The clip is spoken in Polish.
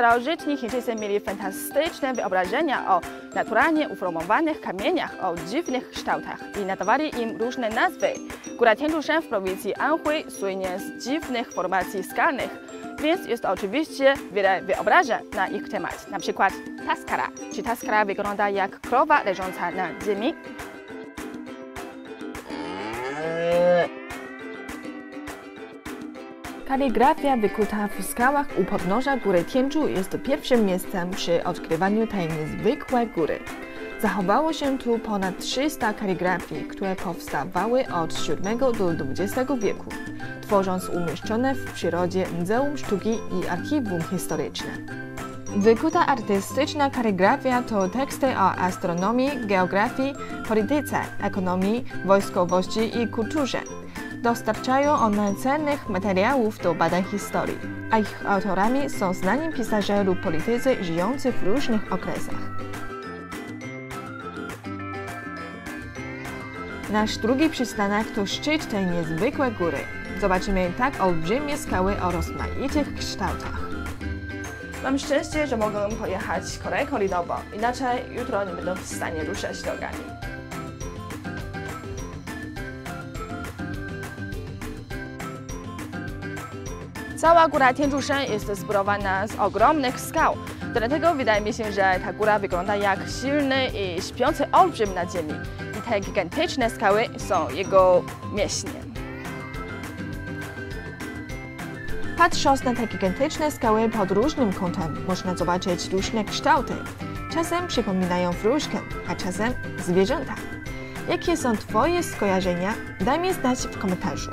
Starożytni Chińczycy mieli fantastyczne wyobrażenia o naturalnie uformowanych kamieniach o dziwnych kształtach i nadawali im różne nazwy. Góra Tianzhushan w prowincji Anhui słynie z dziwnych formacji skalnych, więc jest oczywiście wiele wyobrażeń na ich temat. Na przykład taskara. Czy taskara wygląda jak krowa leżąca na ziemi? Kaligrafia wykuta w skałach u podnóża góry Tianzhu jest pierwszym miejscem przy odkrywaniu tej niezwykłej góry. Zachowało się tu ponad 300 kaligrafii, które powstawały od VII do XX wieku, tworząc umieszczone w przyrodzie Muzeum Sztuki i Archiwum Historyczne. Wykuta artystyczna kaligrafia to teksty o astronomii, geografii, polityce, ekonomii, wojskowości i kulturze. Dostarczają one cennych materiałów do badań historii, a ich autorami są znani pisarze lub politycy żyjący w różnych okresach. Nasz drugi przystanek to szczyt tej niezwykłej góry. Zobaczymy tak olbrzymie skały o rozmaitych kształtach. Mam szczęście, że mogę pojechać kolejką linową, inaczej jutro nie będę w stanie ruszać nogami. Cała góra Tianzhushan jest zbudowana z ogromnych skał. Dlatego wydaje mi się, że ta góra wygląda jak silny i śpiący olbrzym na ziemi. I te gigantyczne skały są jego mięśniem. Patrząc na te gigantyczne skały pod różnym kątem, można zobaczyć różne kształty. Czasem przypominają wróżkę, a czasem zwierzęta. Jakie są Twoje skojarzenia? Daj mi znać w komentarzu.